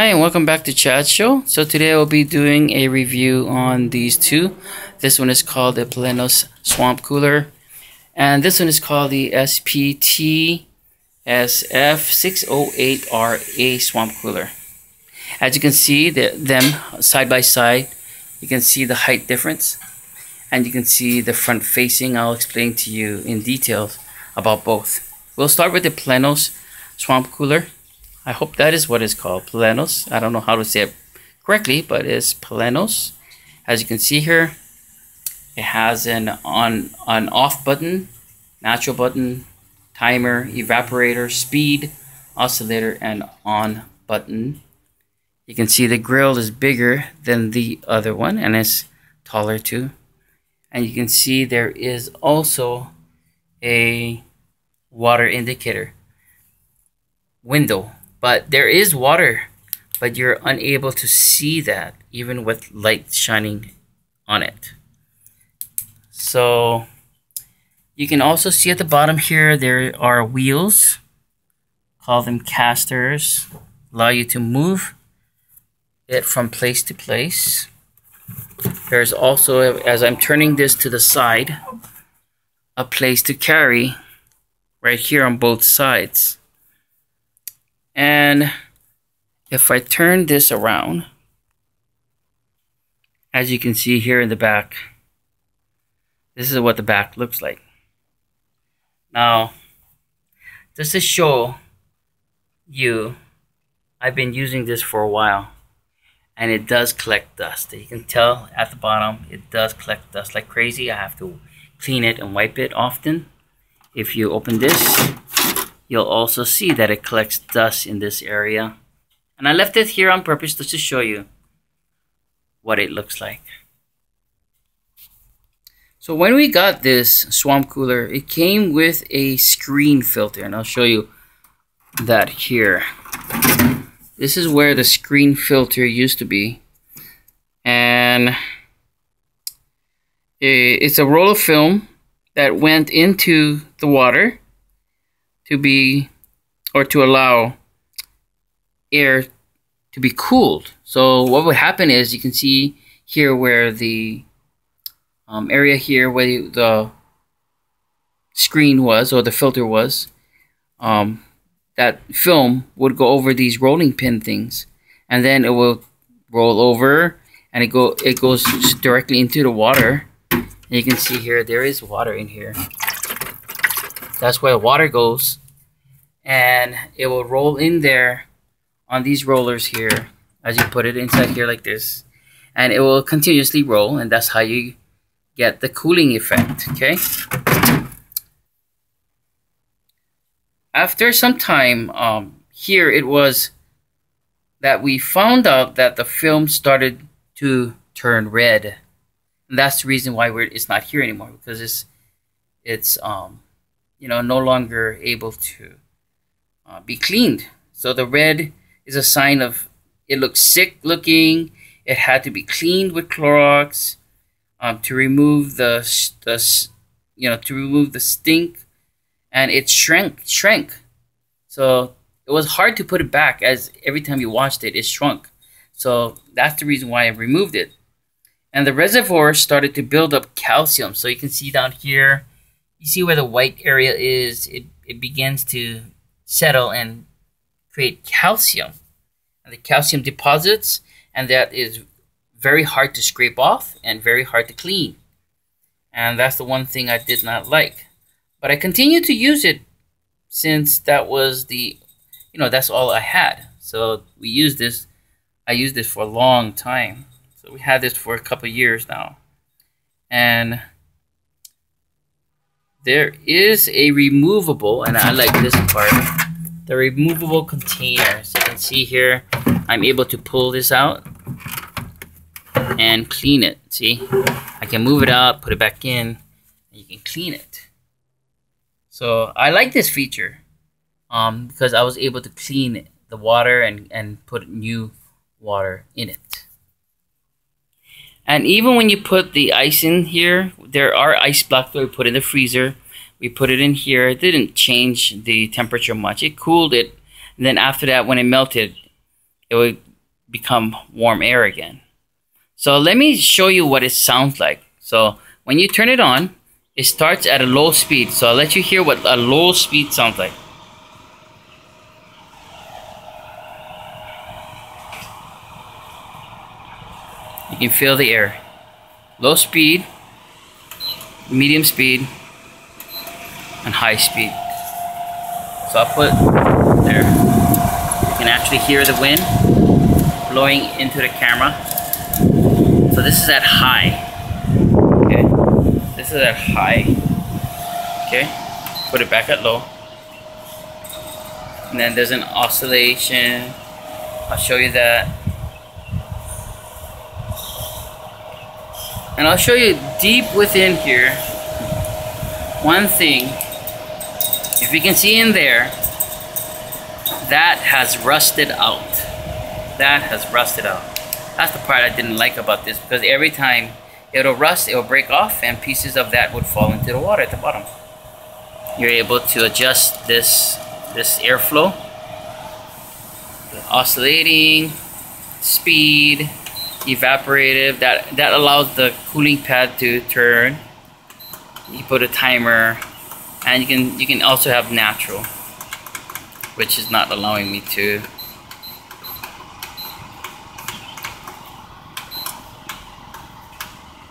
Hi and welcome back to Chad Show. So today I'll be doing a review on these two. This one is called the Plenos Swamp Cooler. And this one is called the SPT SF608RA Swamp Cooler. As you can see the, them side by side, you can see the height difference. And you can see the front facing. I'll explain to you in detail about both. We'll start with the Plenos Swamp Cooler. I hope that is what it's called, Pelenos. I don't know how to say it correctly, but it's Pelenos. As you can see here, it has an on on off button, natural button, timer, evaporator, speed, oscillator, and on button. You can see the grill is bigger than the other one and it's taller too. And you can see there is also a water indicator window but there is water, but you're unable to see that even with light shining on it. So you can also see at the bottom here, there are wheels, call them casters, allow you to move it from place to place. There's also, as I'm turning this to the side, a place to carry right here on both sides. And if I turn this around, as you can see here in the back, this is what the back looks like. Now, just to show you, I've been using this for a while and it does collect dust. You can tell at the bottom, it does collect dust like crazy. I have to clean it and wipe it often. If you open this, you'll also see that it collects dust in this area. And I left it here on purpose just to show you what it looks like. So when we got this swamp cooler, it came with a screen filter, and I'll show you that here. This is where the screen filter used to be. And it's a roll of film that went into the water to be or to allow air to be cooled. So what would happen is you can see here where the um, area here where the screen was or the filter was, um, that film would go over these rolling pin things, and then it will roll over, and it go it goes directly into the water. And you can see here there is water in here. That's where water goes. And it will roll in there on these rollers here as you put it inside here like this. And it will continuously roll and that's how you get the cooling effect okay? After some time um, here it was that we found out that the film started to turn red. And that's the reason why it's not here anymore because it's it's um you know no longer able to uh, be cleaned. So the red is a sign of it looks sick looking. It had to be cleaned with Clorox um, to remove the, the you know to remove the stink, and it shrank shrank. So it was hard to put it back as every time you washed it, it shrunk. So that's the reason why I removed it. And the reservoir started to build up calcium. So you can see down here, you see where the white area is, it, it begins to settle and create calcium. And the calcium deposits, and that is very hard to scrape off and very hard to clean. And that's the one thing I did not like. But I continued to use it since that was the, you know, that's all I had. So we used this, I used this for a long time. So we had this for a couple years now. And there is a removable, and I like this part, the removable container. So you can see here, I'm able to pull this out and clean it. See, I can move it out, put it back in, and you can clean it. So I like this feature um, because I was able to clean the water and, and put new water in it. And even when you put the ice in here, there are ice blocks that we put in the freezer. We put it in here. It didn't change the temperature much. It cooled it. And then after that, when it melted, it would become warm air again. So let me show you what it sounds like. So when you turn it on, it starts at a low speed. So I'll let you hear what a low speed sounds like. You can feel the air. Low speed, medium speed, and high speed. So I'll put there. You can actually hear the wind blowing into the camera. So this is at high. Okay. This is at high. Okay. Put it back at low. And then there's an oscillation. I'll show you that. And I'll show you deep within here one thing. If you can see in there that has rusted out. That has rusted out. That's the part I didn't like about this because every time it'll rust it'll break off and pieces of that would fall into the water at the bottom. You're able to adjust this this airflow. Oscillating speed evaporative that that allows the cooling pad to turn. You put a timer and you can you can also have natural which is not allowing me to.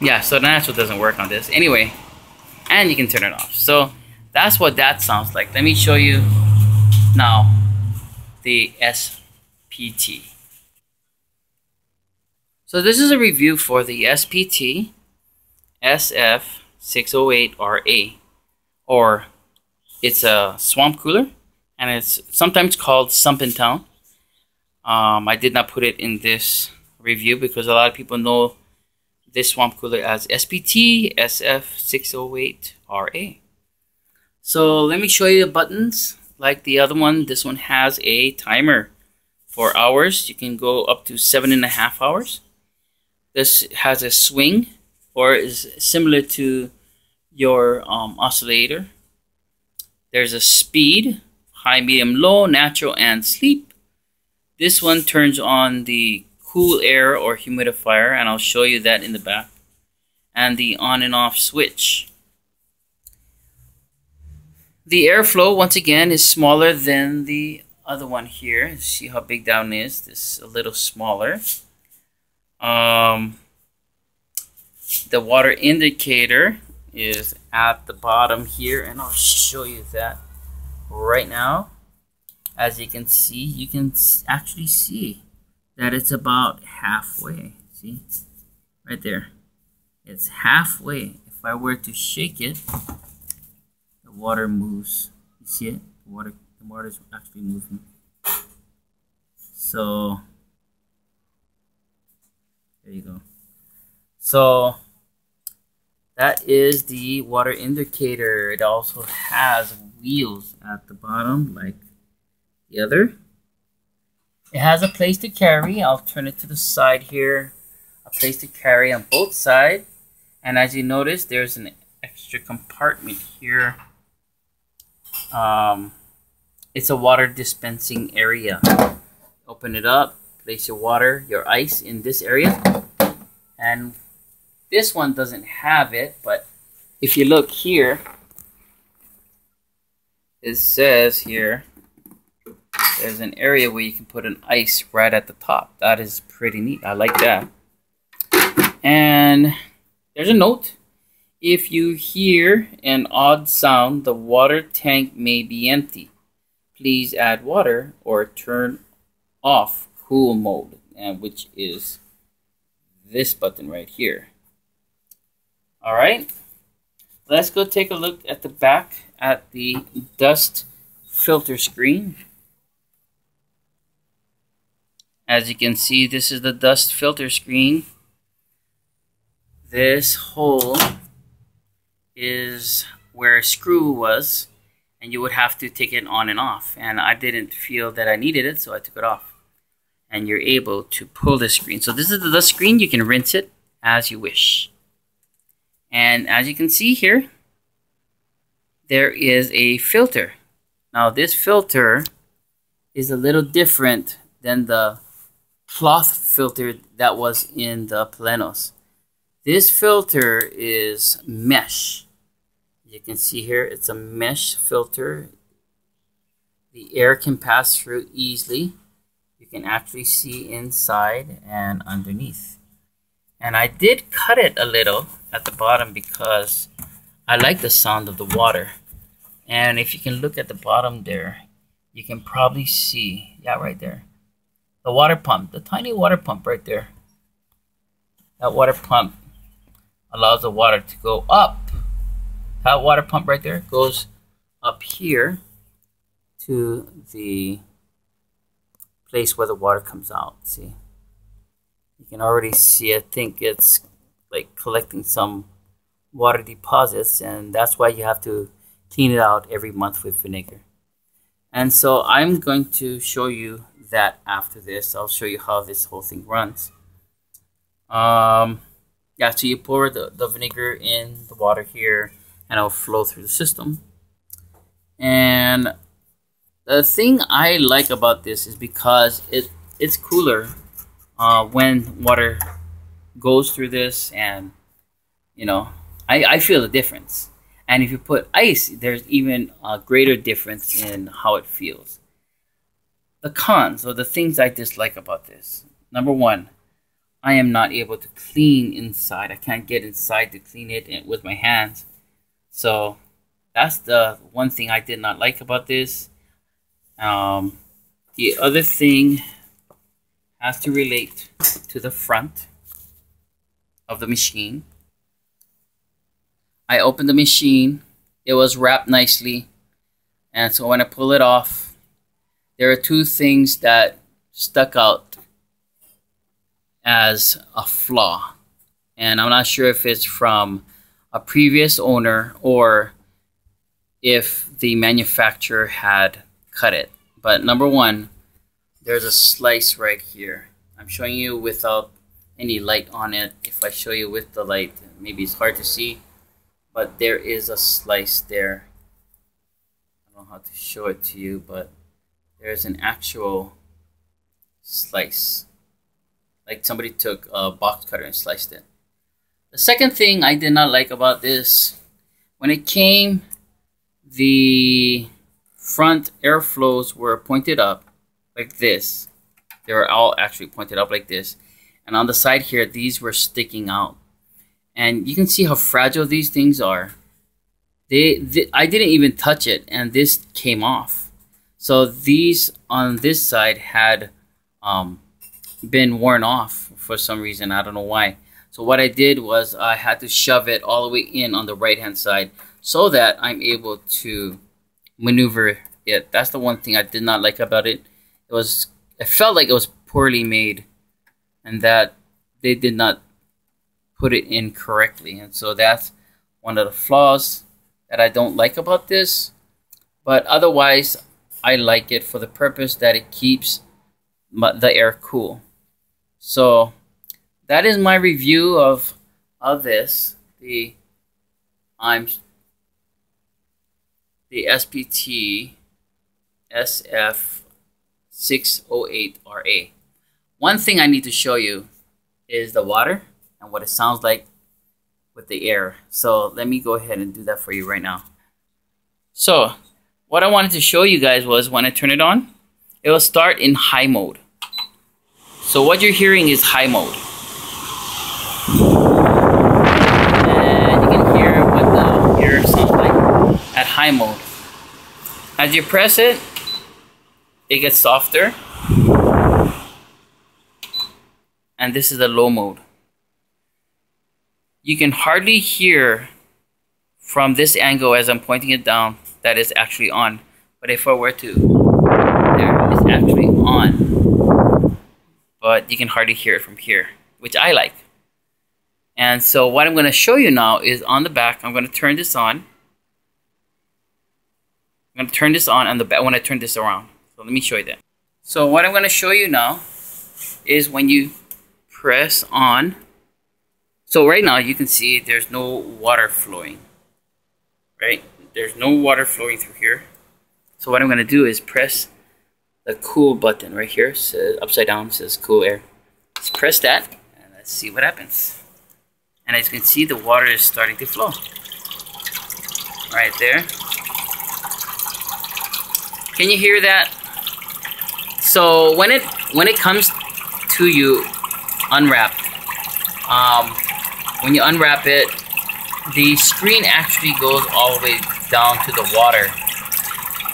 Yeah so natural doesn't work on this. Anyway and you can turn it off. So that's what that sounds like. Let me show you now the SPT so this is a review for the SPT SF 608RA or it's a swamp cooler and it's sometimes called Sunpentown. Um, I did not put it in this review because a lot of people know this swamp cooler as SPT SF608RA. So let me show you the buttons. Like the other one, this one has a timer for hours. You can go up to seven and a half hours. This has a swing or is similar to your um, oscillator. There's a speed, high, medium, low, natural, and sleep. This one turns on the cool air or humidifier, and I'll show you that in the back. And the on and off switch. The airflow, once again, is smaller than the other one here. See how big one is? This is a little smaller. Um, the water indicator is at the bottom here and I'll show you that right now. As you can see you can actually see that it's about halfway. See? Right there. It's halfway. If I were to shake it the water moves. You see it? The water the water is actually moving. So there you go so that is the water indicator. It also has wheels at the bottom like the other. It has a place to carry. I'll turn it to the side here. A place to carry on both sides. And as you notice, there's an extra compartment here. Um, it's a water dispensing area. Open it up, place your water, your ice in this area. And this one doesn't have it, but if you look here, it says here, there's an area where you can put an ice right at the top. That is pretty neat. I like that. And there's a note. If you hear an odd sound, the water tank may be empty. Please add water or turn off cool mode, and which is this button right here. All right, let's go take a look at the back at the dust filter screen. As you can see, this is the dust filter screen. This hole is where a screw was and you would have to take it on and off and I didn't feel that I needed it so I took it off and you're able to pull the screen so this is the screen you can rinse it as you wish and as you can see here, there is a filter. Now this filter is a little different than the cloth filter that was in the Plenos. This filter is mesh. You can see here it's a mesh filter. The air can pass through easily. You can actually see inside and underneath. And I did cut it a little at the bottom because I like the sound of the water. And if you can look at the bottom there, you can probably see, yeah, right there, the water pump, the tiny water pump right there. That water pump allows the water to go up. That water pump right there goes up here to the place where the water comes out. See, you can already see, I think it's like collecting some water deposits, and that's why you have to clean it out every month with vinegar. And so I'm going to show you that after this. I'll show you how this whole thing runs. Um, yeah, so you pour the, the vinegar in the water here and it'll flow through the system. And the thing I like about this is because it it's cooler uh, when water goes through this and you know I, I feel the difference and if you put ice there's even a greater difference in how it feels the cons or the things I dislike about this. Number one, I am not able to clean inside. I can't get inside to clean it with my hands. So that's the one thing I did not like about this. Um, the other thing has to relate to the front of the machine. I opened the machine. It was wrapped nicely. And so when I pull it off, there are two things that stuck out as a flaw. And I'm not sure if it's from a previous owner or if the manufacturer had cut it. But number one, there's a slice right here. I'm showing you without any light on it. If I show you with the light, maybe it's hard to see, but there is a slice there. I don't know how to show it to you, but there's an actual slice. Like somebody took a box cutter and sliced it. The second thing I did not like about this, when it came, the front airflows were pointed up like this. They were all actually pointed up like this. And on the side here, these were sticking out. And you can see how fragile these things are. They, they I didn't even touch it and this came off so these on this side had um, been worn off for some reason. I don't know why. So what I did was I had to shove it all the way in on the right hand side so that I'm able to maneuver it. That's the one thing I did not like about it. It was it felt like it was poorly made and that they did not put it in correctly. And so that's one of the flaws that I don't like about this. But otherwise, I like it for the purpose that it keeps the air cool. So that is my review of of this. The I'm the SPT SF608RA. One thing I need to show you is the water and what it sounds like with the air. So let me go ahead and do that for you right now. So what I wanted to show you guys was when I turn it on, it will start in high mode. So what you're hearing is high mode. And you can hear what the air sounds like high mode. As you press it, it gets softer. And this is the low mode. You can hardly hear from this angle as I'm pointing it down that it's actually on. But if I were to, it's actually on. But you can hardly hear it from here, which I like. And so what I'm going to show you now is on the back, I'm going to turn this on. I'm going to turn this on on the back when I turn this around. So let me show you that. So what I'm going to show you now is when you press on. So right now you can see there's no water flowing. Right? there's no water flowing through here. So what I'm going to do is press the cool button right here says upside down says cool air. Let's press that and let's see what happens. And as you can see, the water is starting to flow. Right there. Can you hear that? So when it when it comes to you unwrapped, um, when you unwrap it, the screen actually goes all the way down to the water.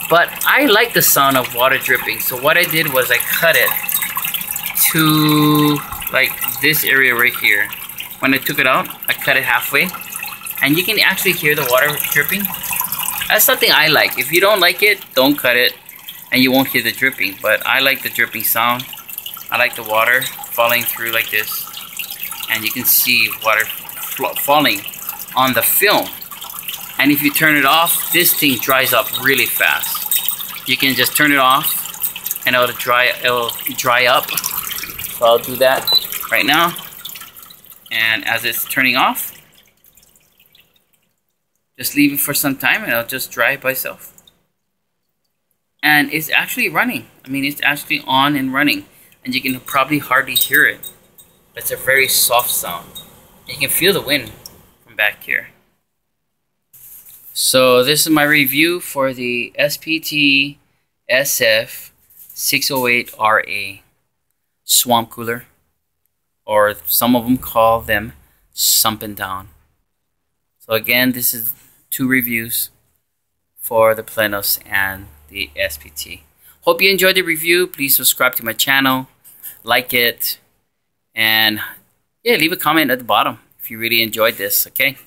But I like the sound of water dripping, so what I did was I cut it to like this area right here. When I took it out, I cut it halfway, and you can actually hear the water dripping. That's something I like. If you don't like it, don't cut it, and you won't hear the dripping. But I like the dripping sound. I like the water falling through like this, and you can see water falling on the film. And if you turn it off, this thing dries up really fast. You can just turn it off and it'll dry it'll dry up. So I'll do that right now. And as it's turning off, just leave it for some time and it'll just dry by itself. And it's actually running. I mean, it's actually on and running. And you can probably hardly hear it. It's a very soft sound. You can feel the wind from back here. So this is my review for the SPT SF 608RA swamp cooler or some of them call them Sunpentown. So again, this is two reviews for the Plenos and the SPT. Hope you enjoyed the review. Please subscribe to my channel, like it, and yeah, leave a comment at the bottom if you really enjoyed this, okay?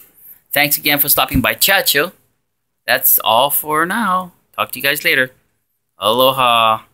Thanks again for stopping by Chad's Show. That's all for now. Talk to you guys later. Aloha.